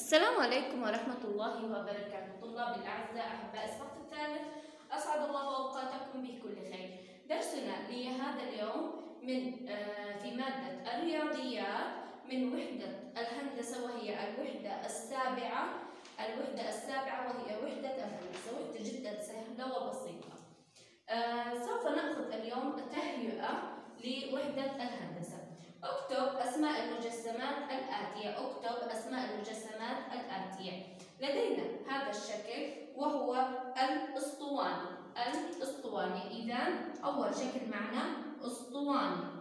السلام عليكم ورحمة الله وبركاته. طلاب الأعزاء أحباء الصف الثالث أسعد الله أوقاتكم بكل خير. درسنا لهذا اليوم من آه، في مادة الرياضيات من وحدة الهندسة وهي الوحدة السابعة. الوحدة السابعة وهي وحدة الهندسة وحدة جدا سهلة وبسيطة. آه، سوف نأخذ اليوم تهيئة لوحدة الهندسة. أكتب أسماء المجسمات الآتية. اكتب أسماء المجسمات الآتية. لدينا هذا الشكل وهو الأسطواني. الأسطواني. إذا أول شكل معنا أسطواني.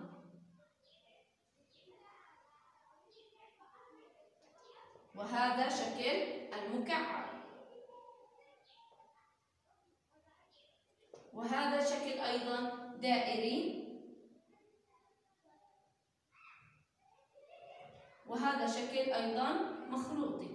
وهذا شكل المكعب. وهذا شكل أيضا دائري. وهذا شكل أيضا مخروطي.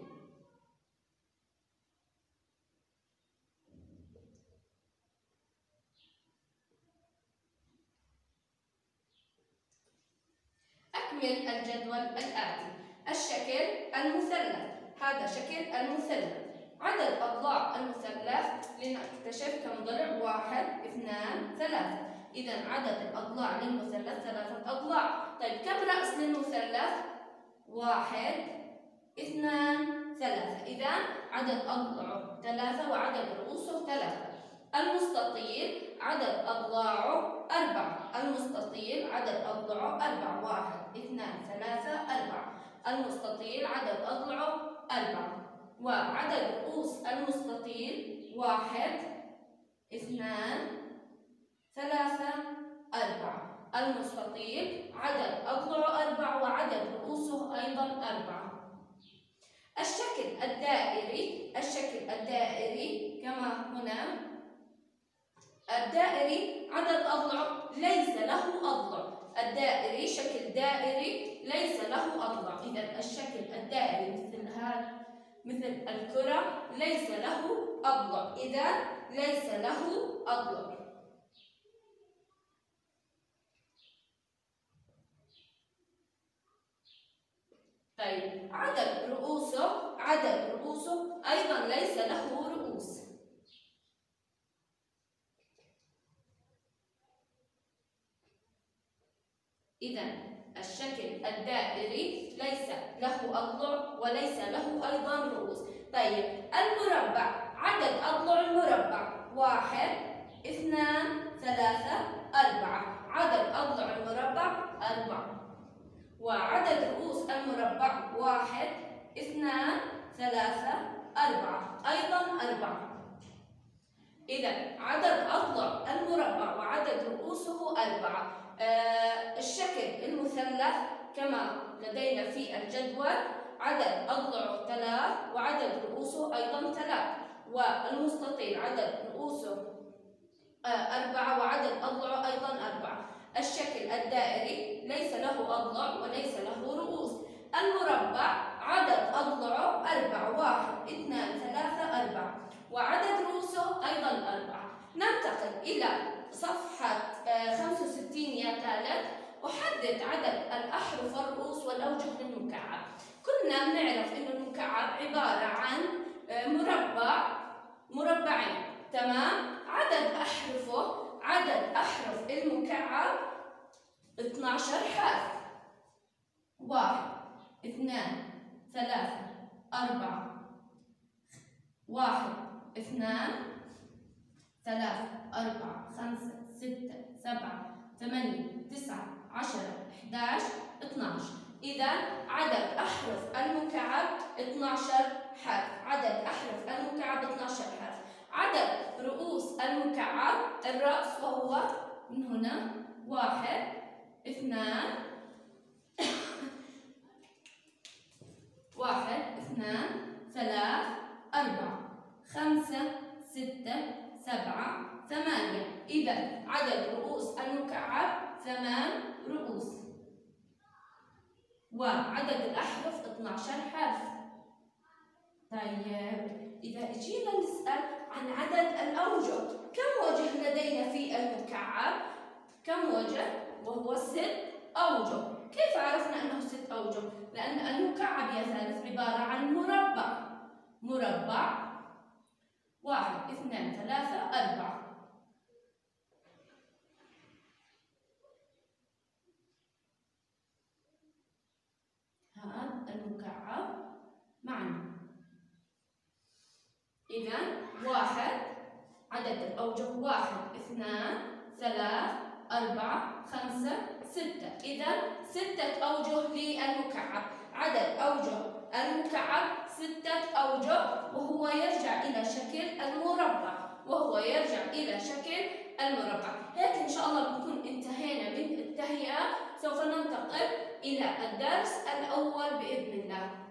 أكمل الجدول الآتي. الشكل المثلث. هذا شكل المثلث. عدد أضلاع المثلث لنكتشف كم ضلع واحد اثنان ثلاثة. إذا عدد الأضلاع للمثلث ثلاثة أضلاع. طيب كم رأس للمثلث؟ واحد اثنان ثلاثة. إذا عدد أضلاعه ثلاثة وعدد رؤوسه ثلاثة. المستطيل عدد أضلاعه أربعة. المستطيل عدد أضلاعه أربعة. واحد اثنان ثلاثة أربعة. المستطيل عدد أضلاعه أربعة. وعدد رؤوس المستطيل واحد اثنان ثلاثة أربعة. المستطيل. عدد أضلعه أربع وعدد رؤوسه أيضا أربعة. الشكل الدائري الشكل الدائري كما هنا. الدائري عدد أضلع ليس له أضلع. الدائري شكل دائري ليس له أضلع. إذا الشكل الدائري مثل هذا مثل الكرة ليس له أضلع. إذا ليس له أضلع. طيب عدد رؤوسه عدد رؤوسه أيضا ليس له رؤوس. إذا الشكل الدائري ليس له أضلع وليس له أيضا رؤوس. طيب المربع عدد أضلع المربع. واحد اثنان ثلاثة أربعة. عدد أضلع المربع أربعة. وعدد واحد اثنان ثلاثة أربعة. أيضا أربعة. إذا عدد أضلاع المربع وعدد رؤوسه أربعة. آه الشكل المثلث كما لدينا في الجدول عدد أضلعه ثلاث وعدد رؤوسه أيضا ثلاث. والمستطيل عدد رؤوسه آه أربعة وعدد أضلعه أيضا أربعة. الشكل الدائري ليس له أضلع وليس له رؤوس المربع عدد أضلعه أربعة واحد اثنان ثلاثة أربعة وعدد رؤوسه أيضا أربعة ننتقل إلى صفحة 65 آه، يا ثالث أحدد عدد الأحرف والرؤوس والأوجه للمكعب كنا بنعرف أن المكعب عبارة عن آه، مربع مربعين. تمام؟ عدد أحرفه عدد أحرف المكعب 12 حرف. واحد اثنان ثلاثة أربعة واحد اثنان ثلاثة أربعة خمسة ستة سبعة ثمانية تسعة. عشرة 11 12 إذا عدد أحرف المكعب 12 حرف. عدد أحرف المكعب 12 حرف. عدد رؤوس المكعب الرأس وهو من هنا واحد اثنان واحد اثنان ثلاث أربعة خمسة ستة سبعة ثمانية. إذا عدد رؤوس المكعب ثمان رؤوس وعدد الأحرف 12 حرف طيب إذا جينا نسأل عن عدد الأوجه كم وجه لدينا في المكعب؟ كم وجه؟ وهو ست أوجه كيف عرفنا أنه ست أوجه؟ لأن المكعب يا ثالث عبارة عن مربع مربع واحد اثنين ثلاثة أربعة هذا المكعب معنا. إذا واحد عدد الأوجه واحد اثنان ثلاث أربعة خمسة ستة. إذا ستة أوجه للمكعب عدد أوجه المكعب ستة أوجه وهو يرجع إلى شكل المربع وهو يرجع إلى شكل المربع. هيك إن شاء الله بنكون انتهينا من التهيئة سوف ننتقل إلى الدرس الأول بإذن الله.